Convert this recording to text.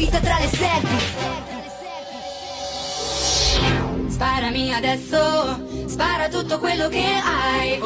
vita tra le serpi Sparami adesso, spara tutto quello che hai.